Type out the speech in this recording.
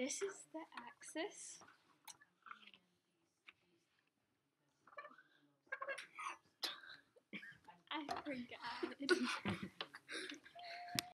This is the axis.